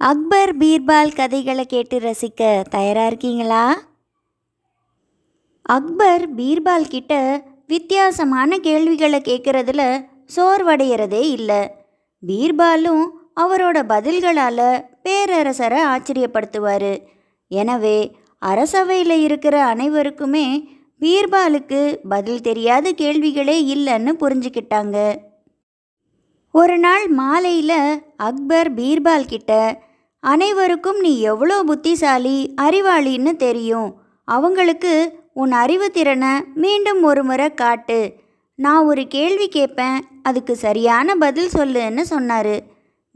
அக்பர் பீர்பால் கதைகளை கேட்டு ரசிக்க தயாராக இருக்கீங்களா? அக்பர் பீர்பால் கிட்ட வித்தியாசமான கேள்விகளை கேட்குறதுல சோர்வடைகிறதே இல்லை. பீர்பாலும் அவரோட பதில்களால் பேரரசரை ஆச்சரியப்படுத்துவார். எனவே அரசவையில் இருக்கிற அனைவருக்குமே பீர்பாலுக்கு பதில் தெரியாத கேள்விகளே இல்லைன்னு புரிஞ்சுக்கிட்டாங்க. ஒரு நாள் மாலையில் அக்பர் பீர்பால் கிட்ட அனைவருக்கும் நீ எவ்வளோ புத்திசாலி அறிவாளின்னு தெரியும். அவங்களுக்கு உன் அறிவுத்திறனை மீண்டும் ஒரு முறை காட்டு. நான் ஒரு கேள்வி கேட்பேன் அதுக்கு சரியான பதில் சொல்லுன்னு சொன்னார்.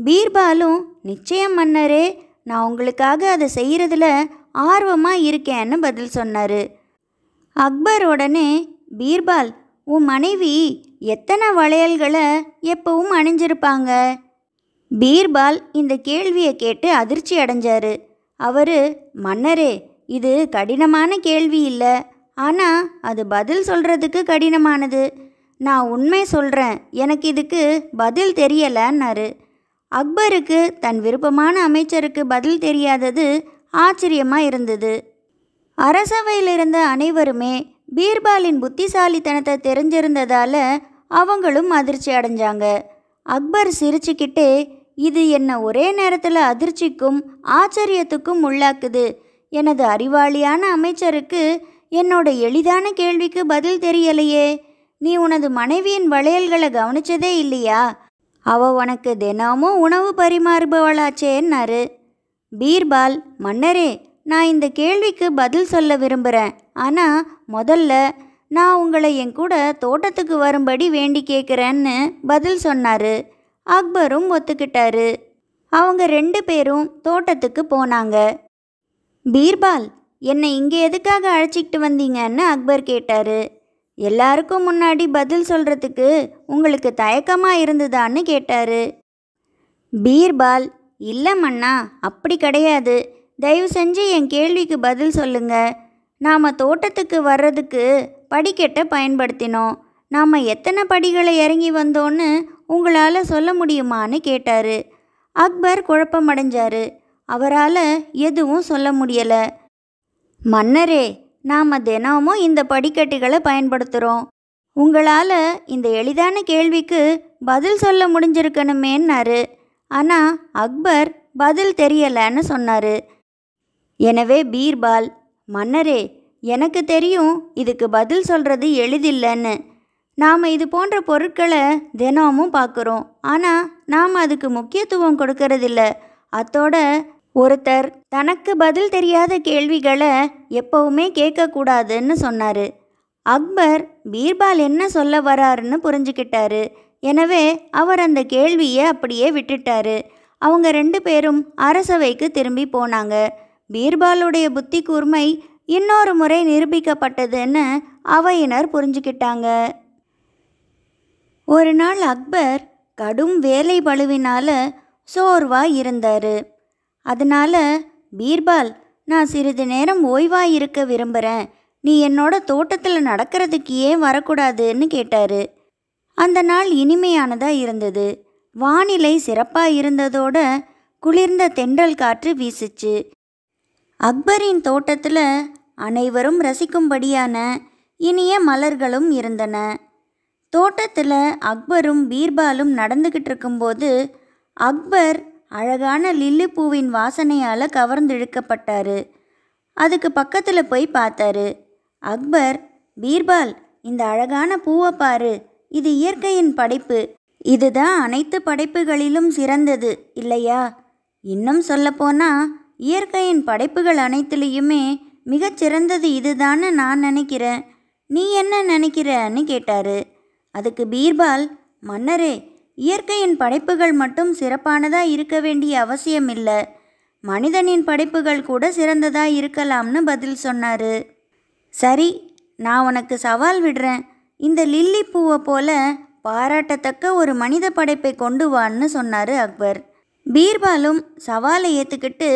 பீர்பாலும் நிச்சயம் மன்னரே நான் உங்களுக்காக அதை செய்கிறதுல ஆர்வமாக இருக்கேன்னு பதில் சொன்னார். அக்பர் உடனே பீர்பால் உன் மனைவி எத்தனை வளையல்களை எப்பவும் அணிஞ்சிருப்பாங்க? பீர்பால் இந்த கேள்வியை கேட்டு அதிர்ச்சி அடைஞ்சாரு. அவர் மன்னரே இது கடினமான கேள்வி இல்லை. ஆனால் அது பதில் சொல்கிறதுக்கு கடினமானது. நான் உண்மை சொல்கிறேன் எனக்கு இதுக்கு பதில் தெரியலன்னாரு. அக்பருக்கு தன் விருப்பமான அமைச்சருக்கு பதில் தெரியாதது ஆச்சரியமாக இருந்தது. அரசவையில் இருந்த அனைவருமே பீர்பாலின் புத்திசாலித்தனத்தை தெரிஞ்சிருந்ததால் அவங்களும் அதிர்ச்சி அடைஞ்சாங்க. அக்பர் சிரிச்சுக்கிட்டே இது என்ன ஒரே நேரத்தில் அதிர்ச்சிக்கும் ஆச்சரியத்துக்கும் உள்ளாக்குது? எனது அறிவாளியான அமைச்சருக்கு என்னோட எளிதான கேள்விக்கு பதில் தெரியலையே. நீ உனது மனைவியின் வளையல்களை கவனிச்சதே இல்லையா? அவ உனக்கு தினமும் உணவு பரிமாறுபவளாச்சேன்னாரு. பீர்பால் மன்னரே நான் இந்த கேள்விக்கு பதில் சொல்ல விரும்புகிறேன் ஆனால் முதல்ல நான் உங்களை என் கூட தோட்டத்துக்கு வரும்படி வேண்டி கேட்குறேன்னு பதில் சொன்னார். அக்பரும் ஒத்துக்கிட்டாரு. அவங்க ரெண்டு பேரும் தோட்டத்துக்கு போனாங்க. பீர்பால் என்னை இங்கே எதுக்காக அழைச்சிக்கிட்டு வந்தீங்கன்னு அக்பர் கேட்டார். எல்லாருக்கும் முன்னாடி பதில் சொல்கிறதுக்கு உங்களுக்கு தயக்கமாக இருந்ததான்னு கேட்டார். பீர்பால் இல்லை மன்னா அப்படி கிடையாது. தயவு செஞ்சு என் கேள்விக்கு பதில் சொல்லுங்க. நாம் தோட்டத்துக்கு வர்றதுக்கு படிக்கட்டை பயன்படுத்தினோம். நாம் எத்தனை படிகளை இறங்கி வந்தோன்னு உங்களால் சொல்ல முடியுமான்னு கேட்டார். அக்பர் குழப்பமடைஞ்சார். அவரால் எதுவும் சொல்ல முடியலை. மன்னரே நாம் தினமும் இந்த படிக்கட்டுகளை பயன்படுத்துகிறோம் உங்களால் இந்த எளிதான கேள்விக்கு பதில் சொல்ல முடிஞ்சிருக்கணுமேன்னாரு. ஆனால் அக்பர் பதில் தெரியலைன்னு சொன்னார். எனவே பீர்பால் மன்னரே எனக்கு தெரியும் இதுக்கு பதில் சொல்கிறது எளிதில்லைன்னு. நாம் இது போன்ற பொருட்களை தினமும் பார்க்குறோம். ஆனால் நாம் அதுக்கு முக்கியத்துவம் கொடுக்கறதில்ல. அத்தோட ஒருத்தர் தனக்கு பதில் தெரியாத கேள்விகளை எப்பவுமே கேட்கக்கூடாதுன்னு சொன்னார். அக்பர் பீர்பால் என்ன சொல்ல வராருன்னு புரிஞ்சுக்கிட்டாரு. எனவே அவர் அந்த கேள்வியை அப்படியே விட்டுட்டாரு. அவங்க ரெண்டு பேரும் அரசவைக்கு திரும்பி போனாங்க. பீர்பாலுடைய புத்தி கூர்மை இன்னொரு முறை நிரூபிக்கப்பட்டதுன்னு அவையினர் புரிஞ்சுக்கிட்டாங்க. ஒரு நாள் அக்பர் கடும் வேலை பளுவினால சோர்வா இருந்தார். அதனால் பீர்பால் நான் சிறிது நேரம் ஓய்வாக இருக்க விரும்புகிறேன் நீ என்னோட தோட்டத்தில் நடக்கிறதுக்கு ஏன் வரக்கூடாதுன்னு கேட்டார். அந்த நாள் இனிமையானதாக இருந்தது. வானிலை சிறப்பாக இருந்ததோட குளிர்ந்த தென்றல் காற்று வீசுச்சு. அக்பரின் தோட்டத்தில் அனைவரும் ரசிக்கும்படியான இனிய மலர்களும் இருந்தன. தோட்டத்தில் அக்பரும் பீர்பாலும் நடந்துக்கிட்டு இருக்கும்போது அக்பர் அழகான லில்லி பூவின் வாசனையால் கவர்ந்திழுக்கப்பட்டார். அதுக்கு பக்கத்தில் போய் பார்த்தாரு. அக்பர் பீர்பால் இந்த அழகான பூவை பாரு. இது இயற்கையின் படைப்பு. இதுதான் அனைத்து படைப்புகளிலும் சிறந்தது இல்லையா? இன்னும் சொல்லப்போனால் இயற்கையின் படைப்புகள் அனைத்துலேயுமே மிகச்சிறந்தது இதுதான்னு நான் நினைக்கிறேன். நீ என்ன நினைக்கிறன்னு கேட்டாரு. அதுக்கு பீர்பால் மன்னரே இயற்கையின் படைப்புகள் மட்டும் சிறப்பானதாக இருக்க வேண்டிய அவசியம் இல்லை மனிதனின் படைப்புகள் கூட சிறந்ததாக இருக்கலாம்னு பதில் சொன்னார். சரி நான் உனக்கு சவால் விடுறேன். இந்த லில்லி பூவை போல பாராட்டத்தக்க ஒரு மனித படைப்பை கொண்டு வான்னு சொன்னார் அக்பர். பீர்பாலும் சவாலை ஏற்றுக்கிட்டு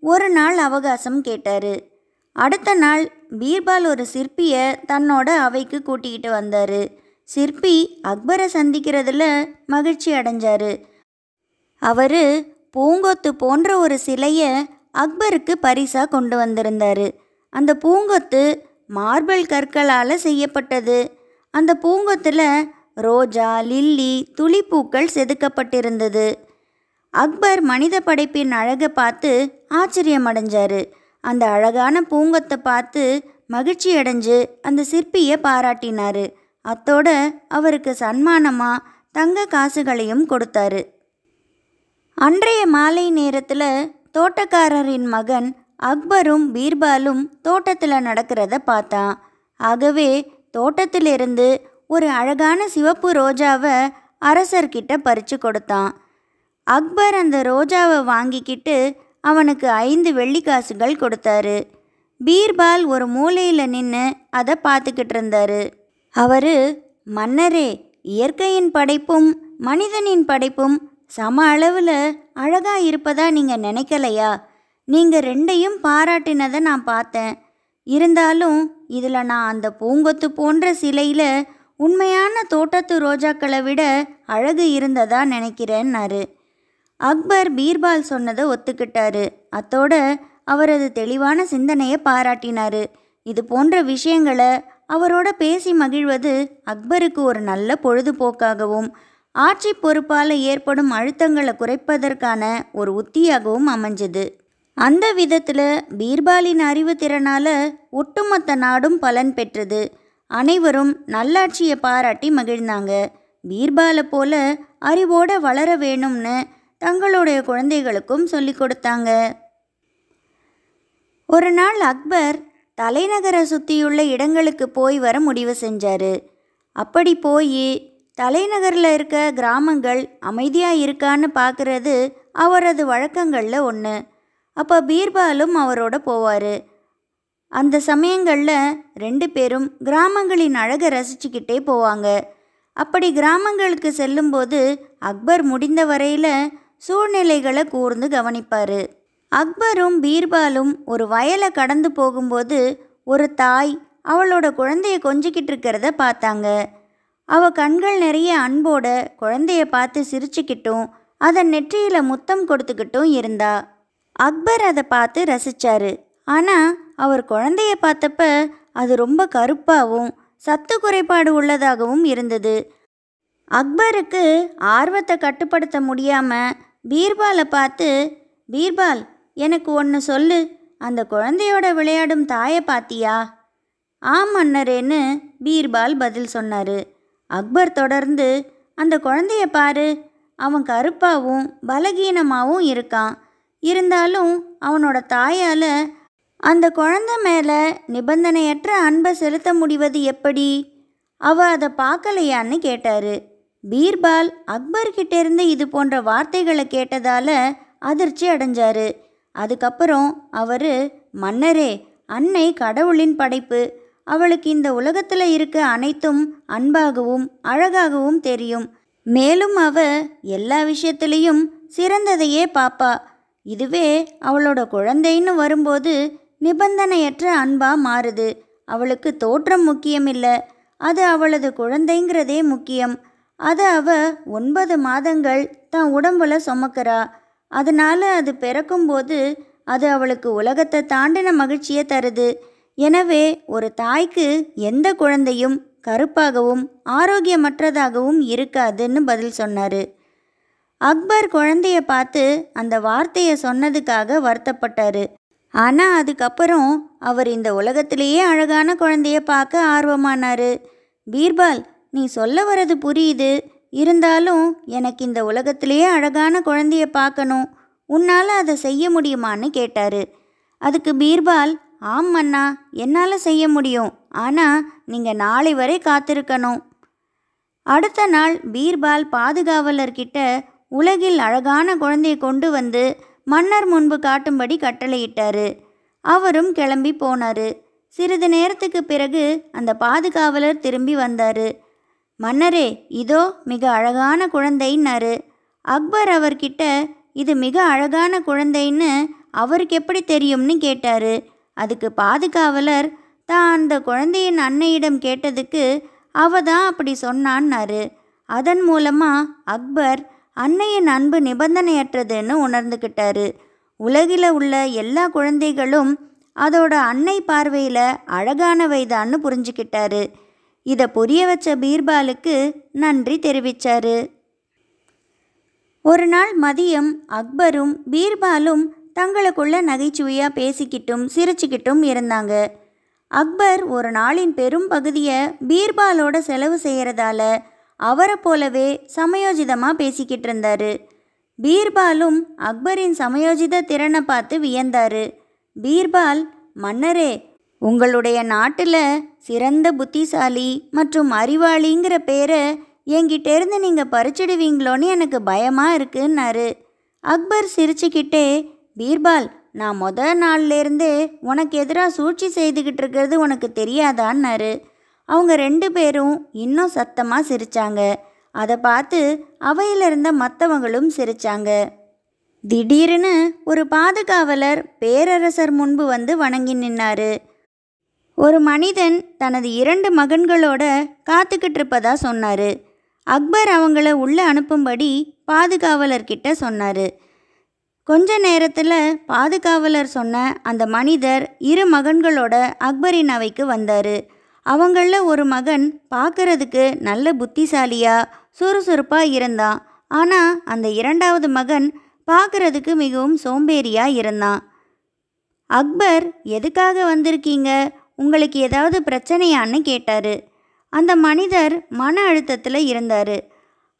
ஒரு நாள் அவகாசம் கேட்டார். அடுத்த நாள் பீர்பால் ஒரு சிற்பியை தன்னோட அவைக்கு கூட்டிக்கிட்டு வந்தார். சிற்பி அக்பரை சந்திக்கிறதுல மகிழ்ச்சி அடைஞ்சாரு. அவர் பூங்கொத்து போன்ற ஒரு சிலையை அக்பருக்கு பரிசாக கொண்டு வந்திருந்தார். அந்த பூங்கொத்து மார்பிள் கற்களால் செய்யப்பட்டது. அந்த பூங்கொத்தில் ரோஜா லில்லி துளிப்பூக்கள் செதுக்கப்பட்டிருந்தது. அக்பர் மனித படைப்பின் அழகை பார்த்து ஆச்சரியம் அடைஞ்சாரு அந்த அழகான பூங்கொத்தை பார்த்து மகிழ்ச்சி அடைஞ்சு அந்த சிற்பியை பாராட்டினாரு. அத்தோட அவருக்கு சன்மானமாக தங்க காசுகளையும் கொடுத்தாரு. அன்றைய மாலை நேரத்தில் தோட்டக்காரரின் மகன் அக்பரும் பீர்பாலும் தோட்டத்தில் நடக்கிறத பார்த்தான் ஆகவே தோட்டத்திலிருந்து ஒரு அழகான சிவப்பு ரோஜாவை அரசர்கிட்ட பறித்து கொடுத்தான். அக்பர் அந்த ரோஜாவை வாங்கிக்கிட்டு அவனுக்கு ஐந்து வெள்ளிக்காசுகள் கொடுத்தாரு. பீர்பால் ஒரு மூலையில் நின்று அதை பார்த்துக்கிட்டு இருந்தாரு. அவர் மன்னரே இயற்கையின் படைப்பும் மனிதனின் படைப்பும் சம அளவில் அழகாக இருப்பதா நீங்கள் நினைக்கலையா? நீங்கள் ரெண்டையும் பாராட்டினதை நான் பார்த்தேன். இருந்தாலும் இதில் நான் அந்த பூங்கொத்து போன்ற சிலையில் உண்மையான தோட்டத்து ரோஜாக்களை விட அழகு இருந்ததா நினைக்கிறேன்னாரு. அக்பர் பீர்பால் சொன்னதை ஒத்துக்கிட்டாரு. அத்தோட அவரது தெளிவான சிந்தனையை பாராட்டினாரு. இது போன்ற விஷயங்களை அவரோட பேசி மகிழ்வது அக்பருக்கு ஒரு நல்ல பொழுதுபோக்காகவும் ஆட்சி பொறுப்பால் ஏற்படும் அழுத்தங்களை குறைப்பதற்கான ஒரு உத்தியாகவும் அமைஞ்சது. அந்த விதத்தில் பீர்பாலின் அறிவு திறனால் ஒட்டுமொத்த நாடும் பலன் பெற்றது. அனைவரும் நல்லாட்சியை பாராட்டி மகிழ்ந்தாங்க. பீர்பாலை போல அறிவோட வளர வேணும்னு தங்களுடைய குழந்தைகளுக்கும் சொல்லிக் கொடுத்தாங்க. ஒரு நாள் அக்பர் தலைநகரை சுற்றியுள்ள இடங்களுக்கு போய் வர முடிவு செஞ்சார். அப்படி போய் தலைநகரில் இருக்க கிராமங்கள் அமைதியாக இருக்கான்னு பார்க்குறது அவரது வழக்கங்களில் ஒன்று அப்போ பீர்பாலும் அவரோட போவார். அந்த சமயங்களில் ரெண்டு பேரும் கிராமங்களின் அழகை ரசிச்சுக்கிட்டே போவாங்க. அப்படி கிராமங்களுக்கு செல்லும்போது அக்பர் முடிந்த வரையில் சூழ்நிலைகளை கூர்ந்து கவனிப்பார். அக்பரும் பீர்பாலும் ஒரு வயலை கடந்து போகும்போது ஒரு தாய் அவளோட குழந்தைய கொஞ்சிக்கிட்டு இருக்கிறத பார்த்தாங்க. அவ கண்கள் நிறைய அன்போட குழந்தைய பார்த்து சிரிச்சுக்கிட்டும் அதன் நெற்றியில் முத்தம் கொடுத்துக்கிட்டும் இருந்தா. அக்பர் அதை பார்த்து ரசிச்சாரு. ஆனால் அவர் குழந்தைய பார்த்தப்ப அது ரொம்ப கருப்பாகவும் சத்து குறைபாடு உள்ளதாகவும் இருந்தது. அக்பருக்கு ஆர்வத்தை கட்டுப்படுத்த முடியாமல் பீர்பாலை பார்த்து பீர்பால் எனக்கு ஒன்று சொல்லு. அந்த குழந்தையோட விளையாடும் தாயை பாத்தியா? ஆம் மன்னரேன்னு பீர்பால் பதில் சொன்னார். அக்பர் தொடர்ந்து அந்த குழந்தைய பாரு. அவன் கருப்பாகவும் பலகீனமாகவும் இருக்கான். இருந்தாலும் அவனோட தாயால் அந்த குழந்தை மேலே நிபந்தனையற்ற அன்பை செலுத்த முடிவது எப்படி? அவ அதை பார்க்கலையான்னு கேட்டார். பீர்பால் அக்பர்கிட்டேருந்து இது போன்ற வார்த்தைகளை கேட்டதால் அதிர்ச்சி அடைஞ்சாரு. அதுக்கப்புறம் அவர் மன்னரே அன்னை கடவுளின் படைப்பு. அவளுக்கு இந்த உலகத்தில் இருக்க அனைத்தும் அன்பாகவும் அழகாகவும் தெரியும். மேலும் அவ எல்லா விஷயத்திலையும் சிறந்ததையே பாப்பா. இதுவே அவளோட குழந்தைன்னு வரும்போது நிபந்தனையற்ற அன்பா மாறுது. அவளுக்கு தோற்றம் முக்கியமில்லை. அது அவளது குழந்தைங்கிறதே முக்கியம். அதை அவ ஒன்பது மாதங்கள் தான் உடம்புல சுமக்கிறா. அதனால் அது பிறக்கும்போது அது அவளுக்கு உலகத்தை தாண்டின மகிழ்ச்சியை தருது. எனவே ஒரு தாய்க்கு எந்த குழந்தையும் கருப்பாகவும் ஆரோக்கியமற்றதாகவும் இருக்காதுன்னு பதில் சொன்னார். அக்பர் குழந்தைய பார்த்து அந்த வார்த்தையை சொன்னதுக்காக வருத்தப்பட்டார். ஆனால் அதுக்கப்புறம் அவர் இந்த உலகத்திலேயே அழகான குழந்தைய பார்க்க ஆர்வமானார். பீர்பால் நீ சொல்ல வர்றது புரியுது. இருந்தாலும் எனக்கு இந்த உலகத்திலேயே அழகான குழந்தைய பார்க்கணும். உன்னால் அதை செய்ய முடியுமான்னு கேட்டார். அதுக்கு பீர்பால் ஆம் அண்ணா என்னால் செய்ய முடியும். ஆனால் நீங்கள் நாளை வரை காத்திருக்கணும். அடுத்த நாள் பீர்பால் பாதுகாவலர்கிட்ட உலகில் அழகான குழந்தையை கொண்டு வந்து மன்னர் முன்பு காட்டும்படி கட்டளையிட்டார். அவரும் கிளம்பி போனார். சிறிது நேரத்துக்கு பிறகு அந்த பாதுகாவலர் திரும்பி வந்தார். மன்னரே இதோ மிக அழகான குழந்தைன்னாரு. அக்பர் அவர்கிட்ட இது மிக அழகான குழந்தைன்னு அவருக்கு எப்படி தெரியும்னு கேட்டார். அதுக்கு பாதுகாவலர் தான் அந்த குழந்தையின் அன்னையிடம் கேட்டதுக்கு அவ தான் அப்படி சொன்னான்னாரு. அதன் மூலமாக அக்பர் அன்னையின் அன்பு நிபந்தனையற்றதுன்னு உணர்ந்துக்கிட்டாரு உலகில் உள்ள எல்லா குழந்தைகளும் அதோட அன்னை பார்வையில் அழகானவைதான்னு புரிஞ்சுக்கிட்டாரு இதை புரிய வச்ச பீர்பாலுக்கு நன்றி தெரிவிச்சாரு. ஒரு நாள் மதியம் அக்பரும் பீர்பாலும் தங்களுக்குள்ள நகைச்சுவையாக பேசிக்கிட்டும் சிரிச்சுக்கிட்டும் இருந்தாங்க. அக்பர் ஒரு நாளின் பெரும் பகுதியை பீர்பாலோட செலவு செய்கிறதால அவரை போலவே சமயோஜிதமாக பேசிக்கிட்டு இருந்தாரு. பீர்பாலும் அக்பரின் சமயோஜித திறனை பார்த்து வியந்தாரு. பீர்பால் மன்னரே உங்களுடைய நாட்டில் சிறந்த புத்திசாலி மற்றும் அறிவாளிங்கிற பேரை என்கிட்டேருந்து நீங்கள் பறிச்சிடுவீங்களோன்னு எனக்கு பயமாக இருக்குன்னாரு. அக்பர் சிரிச்சுக்கிட்டே பீர்பால் நான் முத நாள்லேருந்தே உனக்கு எதிராக சூழ்ச்சி செய்துக்கிட்டு இருக்கிறது உனக்கு தெரியாதான்னாரு. அவங்க ரெண்டு பேரும் இன்னும் சத்தமாக சிரித்தாங்க அதை பார்த்து அவையில் இருந்த மற்றவங்களும் சிரித்தாங்க திடீர்னு ஒரு பாதுகாவலர் பேரரசர் முன்பு வந்து வணங்கி நின்னாரு. ஒரு மனிதன் தனது இரண்டு மகன்களோட காத்துக்கிட்டு இருப்பதா சொன்னார். அக்பர் அவங்கள உள்ளே அனுப்பும்படி பாதுகாவலர்கிட்ட சொன்னார். கொஞ்ச நேரத்தில் பாதுகாவலர் சொன்ன அந்த மனிதர் இரு மகன்களோட அக்பரின் அவைக்கு வந்தார். அவங்களில் ஒரு மகன் பார்க்கறதுக்கு நல்ல புத்திசாலியாக சுறுசுறுப்பாக இருந்தான். ஆனால் அந்த இரண்டாவது மகன் பார்க்கறதுக்கு மிகவும் சோம்பேறியாக இருந்தான். அக்பர் எதுக்காக வந்திருக்கீங்க? உங்களுக்கு ஏதாவது பிரச்சனையான்னு கேட்டார். அந்த மனிதர் மன அழுத்தத்தில் இருந்தார்.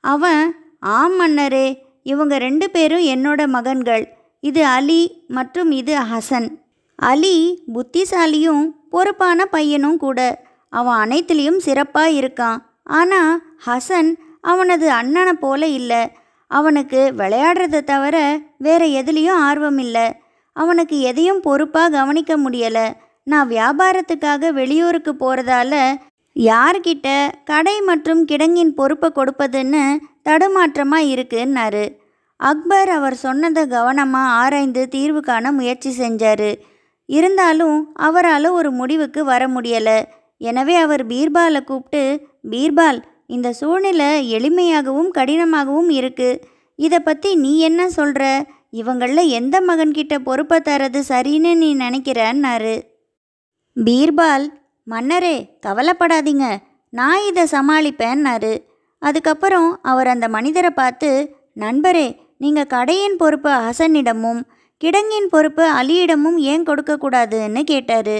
அவன் ஆம் மன்னரே இவங்க ரெண்டு பேரும் என்னோட மகன்கள். இது அலி மற்றும் இது ஹசன். அலி புத்திசாலியும் பொறுப்பான பையனும் கூட. அவன் அனைத்துலேயும் சிறப்பாக இருக்கான். ஆனால் ஹசன் அவனது அண்ணனை போல இல்லை. அவனுக்கு விளையாடுறதை தவிர வேற எதுலேயும் ஆர்வம் இல்லை. அவனுக்கு எதையும் பொறுப்பாக கவனிக்க முடியலை. நான் வியாபாரத்துக்காக வெளியூருக்கு போகிறதால யார்கிட்ட கடை மற்றும் கிடங்கின் பொறுப்பை கொடுப்பதுன்னு தடுமாற்றமாக இருக்குன்னாரு. அக்பர் அவர் சொன்னதை கவனமாக ஆராய்ந்து தீர்வு காண முயற்சி செஞ்சார். இருந்தாலும் அவரால் ஒரு முடிவுக்கு வர முடியலை. எனவே அவர் பீர்பாலை கூப்பிட்டு பீர்பால் இந்த சூழ்நிலை எளிமையாகவும் கடினமாகவும் இருக்குது இதை பற்றி நீ என்ன சொல்கிற இவங்களில் எந்த மகன்கிட்ட பொறுப்பை தரது சரின்னு நீ நினைக்கிறன்னாரு. பீர்பால் மன்னரே கவலைப்படாதீங்க. நான் இதை சமாளிப்பேன்னாரு. அதுக்கப்புறம் அவர் அந்த மனிதரை பார்த்து நண்பரே நீங்கள் கடையின் பொறுப்பு ஹசனிடமும் கிடங்கின் பொறுப்பு அலியிடமும் ஏன் கொடுக்கக்கூடாதுன்னு கேட்டார்.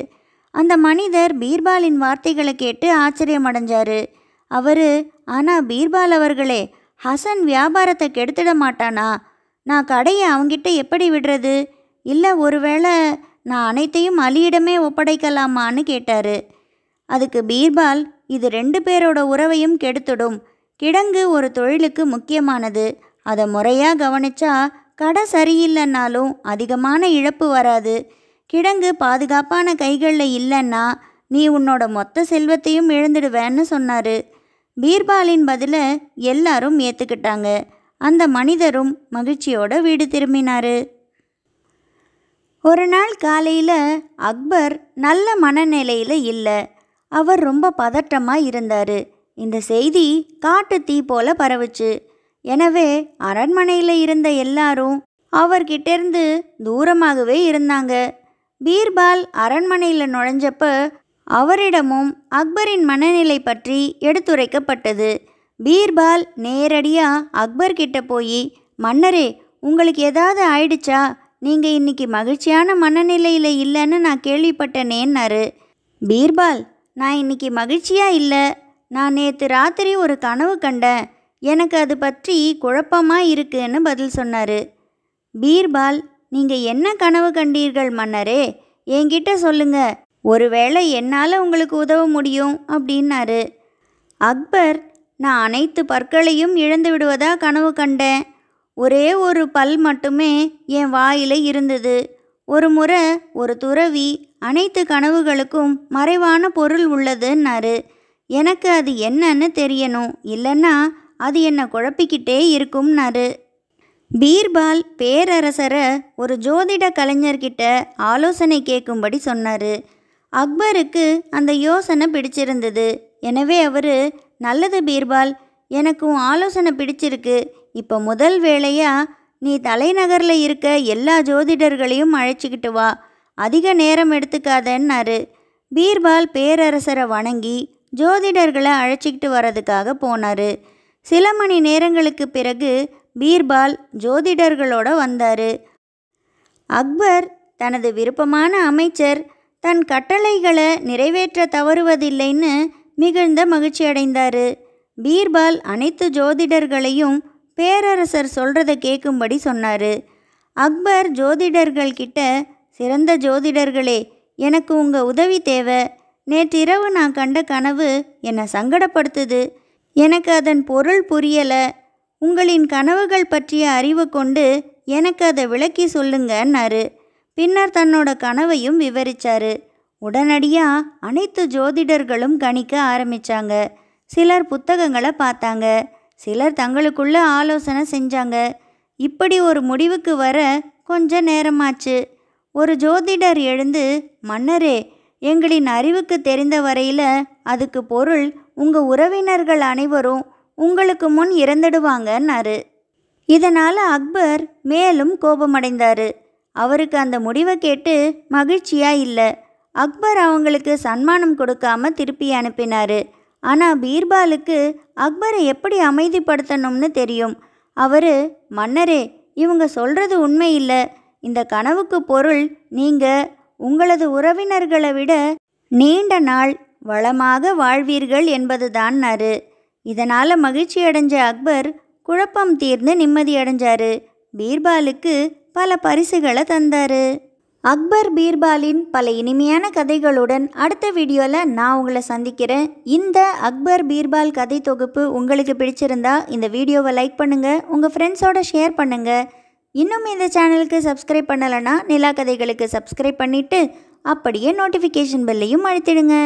அந்த மனிதர் பீர்பாலின் வார்த்தைகளை கேட்டு ஆச்சரியமடைஞ்சார். அவர் ஆனால் பீர்பால் அவர்களே ஹசன் வியாபாரத்தை கெடுத்துட மாட்டானா? நான் கடையை அவங்கிட்ட எப்படி விடுறது? இல்லை ஒருவேளை நான் அனைத்தையும் அலியிடமே ஒப்படைக்கலாமான்னு கேட்டார். அதுக்கு பீர்பால் இது ரெண்டு பேரோட உறவையும் கெடுத்துடும். கிடங்கு ஒரு தொழிலுக்கு முக்கியமானது. அதை முறையாக கவனிச்சா கடை சரியில்லைன்னாலும் அதிகமான இழப்பு வராது. கிடங்கு பாதுகாப்பான கைகளில் இல்லைன்னா நீ உன்னோட மொத்த செல்வத்தையும் இழந்துடுவேன்னு சொன்னார். பீர்பாலின் பதிலை எல்லாரும் ஏற்றுக்கிட்டாங்க அந்த மனிதரும் மகிழ்ச்சியோட வீடு திரும்பினார். ஒரு நாள் காலையில் அக்பர் நல்ல மனநிலையில் இல்லை. அவர் ரொம்ப பதட்டமாக இருந்தார். இந்த செய்தி காட்டு தீ போல பரவுச்சு. எனவே அரண்மனையில் இருந்த எல்லாரும் அவர்கிட்டேருந்து தூரமாகவே இருந்தாங்க. பீர்பால் அரண்மனையில் நுழைஞ்சப்ப அவரிடமும் அக்பரின் மனநிலை பற்றி எடுத்துரைக்கப்பட்டது. பீர்பால் நேரடியாக அக்பர்கிட்ட போய் மன்னரே உங்களுக்கு ஏதாவது ஆயிடுச்சா? நீங்கள் இன்னைக்கு மகிழ்ச்சியான மனநிலையில் இல்லைன்னு நான் கேள்விப்பட்டேனேன்னாரு. பீர்பால் நான் இன்னைக்கு மகிழ்ச்சியாக இல்லை? நான் நேற்று ராத்திரி ஒரு கனவு கண்டேன். எனக்கு அது பற்றி குழப்பமாக இருக்குன்னு பதில் சொன்னார். பீர்பால் நீங்கள் என்ன கனவு கண்டீர்கள் மன்னரே? என்கிட்ட சொல்லுங்க. ஒருவேளை என்னால் உங்களுக்கு உதவ முடியும் அப்படின்னாரு. அக்பர் நான் அனைத்து பற்களையும் இழந்து விடுவதா கனவு கண்டேன்? ஒரே ஒரு பல் மட்டுமே என் வாயில் இருந்தது. ஒரு முறை ஒரு துறவி அனைத்து கனவுகளுக்கும் மறைவான பொருள் உள்ளதுன்னாரு. எனக்கு அது என்னன்னு தெரியணும். இல்லைன்னா அது என்னை குழப்பிக்கிட்டே இருக்கும்னாரு. பீர்பால் பேரரசரை ஒரு ஜோதிட கலைஞர்கிட்ட ஆலோசனை கேட்கும்படி சொன்னார். அக்பருக்கு அந்த யோசனை பிடிச்சிருந்தது. எனவே அவர் நல்லது பீர்பால் எனக்கும் ஆலோசனை பிடிச்சிருக்கு. இப்போ முதல் வேலையாக நீ தலைநகரில் இருக்க எல்லா ஜோதிடர்களையும் அழைச்சிக்கிட்டு வா. அதிக நேரம் எடுத்துக்காதன்னாரு. பீர்பால் பேரரசரை வணங்கி ஜோதிடர்களை அழைச்சிக்கிட்டு வர்றதுக்காக போனார். சில மணி நேரங்களுக்கு பிறகு பீர்பால் ஜோதிடர்களோட வந்தார். அக்பர் தனது விருப்பமான அமைச்சர் தன் கட்டளைகளை நிறைவேற்ற தவறுவதில்லைன்னு மிகுந்த மகிழ்ச்சி அடைந்தார் பீர்பால் அனைத்து ஜோதிடர்களையும் பேரரசர் சொல்கிறத கேட்கும்படி சொன்னார். அக்பர் ஜோதிடர்கள் கிட்ட சிறந்த ஜோதிடர்களே எனக்கு உங்கள் உதவி தேவை. நேற்றிரவு நான் கண்ட கனவு என்னை சங்கடப்படுத்துது. எனக்கு அதன் பொருள் புரியலை. உங்களின் கனவுகள் பற்றிய அறிவு கொண்டு எனக்கு அதை விளக்கி சொல்லுங்கன்னாரு. பின்னர் தன்னோட கனவையும் விவரிச்சாரு. உடனடியாக அனைத்து ஜோதிடர்களும் கணிக்க ஆரம்பிச்சாங்க. சிலர் புத்தகங்களை பார்த்தாங்க. சிலர் தங்களுக்குள்ள ஆலோசனை செஞ்சாங்க. இப்படி ஒரு முடிவுக்கு வர கொஞ்ச நேரமாச்சு. ஒரு ஜோதிடர் எழுந்து மன்னரே எங்களின் அறிவுக்கு தெரிந்த வரையில் அதுக்கு பொருள் உங்கள் உறவினர்கள் அனைவரும் உங்களுக்கு முன் இறந்துடுவாங்கன்னாரு. இதனால் அக்பர் மேலும் கோபமடைந்தார். அவருக்கு அந்த முடிவை கேட்டு மகிழ்ச்சியாக இல்லை. அக்பர் அவங்களுக்கு சன்மானம் கொடுக்காம திருப்பி அனுப்பினார். ஆனால் பீர்பாலுக்கு அக்பரை எப்படி அமைதிப்படுத்தணும்னு தெரியும். அவர் மன்னரே இவங்க சொல்கிறது உண்மை இல்லை. இந்த கனவுக்கு பொருள் நீங்கள் உங்களது உறவினர்களை விட நீண்ட நாள் வளமாக வாழ்வீர்கள் என்பதுதான் நறு. இதனால் மகிழ்ச்சி அடைஞ்ச அக்பர் குழப்பம் தீர்ந்து நிம்மதியடைஞ்சாரு பீர்பாலுக்கு பல பரிசுகளை தந்தாரு. அக்பர் பீர்பாலின் பல இனிமையான கதைகளுடன் அடுத்த வீடியோவில் நான் உங்களை சந்திக்கிறேன். இந்த அக்பர் பீர்பால் கதை தொகுப்பு உங்களுக்கு பிடிச்சிருந்தா இந்த வீடியோவை லைக் பண்ணுங்கள் உங்கள் ஃப்ரெண்ட்ஸோட ஷேர் பண்ணுங்கள் இன்னும் இந்த சேனலுக்கு சப்ஸ்கிரைப் பண்ணலைன்னா நிலா கதைகளுக்கு சப்ஸ்கிரைப் பண்ணிவிட்டு அப்படியே நோட்டிஃபிகேஷன் பெல்லையும் அழுத்திடுங்க.